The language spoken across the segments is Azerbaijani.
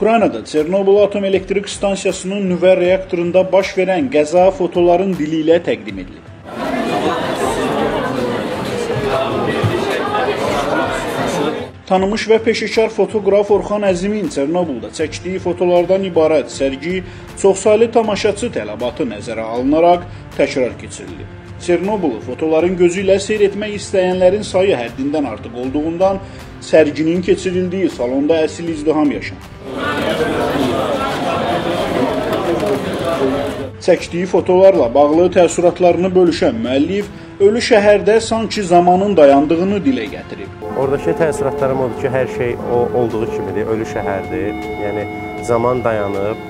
Ukraynada Çernobıl atom elektrik stansiyasının nüvə reaktorunda baş verən qəza fotoların dili ilə təqdim edilib. Tanınmış və peşəkar fotoqraf Orxan Əzimin Çernobılda çəkdiyi fotolardan ibarət sərgi çoxsaylı tamaşaçı tələbatı nəzərə alınaraq təkrar keçirilib. Çernobılı fotoların gözü ilə seyr etmək istəyənlərin sayı həddindən artıq olduğundan sərginin keçirildiyi salonda əsl izdiham yaşanır. Çəkdiyi fotolarla bağlı təəssüratlarını bölüşən müəllif ölü şəhərdə sanki zamanın dayandığını dilə gətirib. Oradakı təəssüratlarım odur ki, hər şey o olduğu kimidir, ölü şəhərdir. Yəni zaman dayanıb,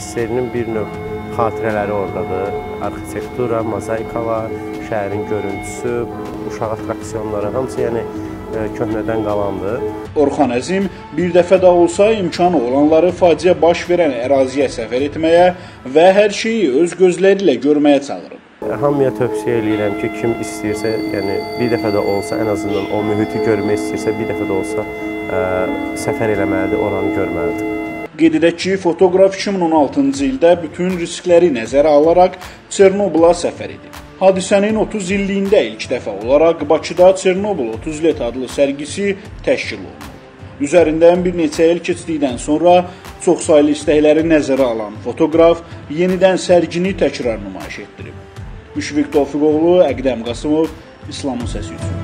SSR-nin bir növ xatirələri ordadır. Arxitektura, mozaika var, şəhərin görüntüsü, uşaq attraksiyonları, hamısı yəni köhnədən qalandır. Orxan Əzim bir dəfə də olsa imkanı olanları faciə baş verən əraziyə səfər etməyə və hər şeyi öz gözləri ilə görməyə çağırıb. Hamıya tövsiyə eləyirəm ki, kim istəyirsə, yəni bir dəfə də olsa ən azından o mühiti görmək istəyirsə, bir dəfə də olsa ə, səfər eləməlidir, oranı görməlidir. Qeyd edək ki, fotoqraf 2016-cı ildə bütün riskləri nəzərə alaraq Çernobıla səfər edib. Hadisənin 30 illiyində ilk dəfə olaraq Bakıda Çernobıl 30 let adlı sərgisi təşkil olunub. Üzərindən bir neçə il keçdikdən sonra çoxsaylı istəkləri nəzərə alan fotoqraf yenidən sərgini təkrar nümayiş etdirib. Müşfiq Tofiqoğlu, Əqdəm Qasımov, İslamın səsi üçün.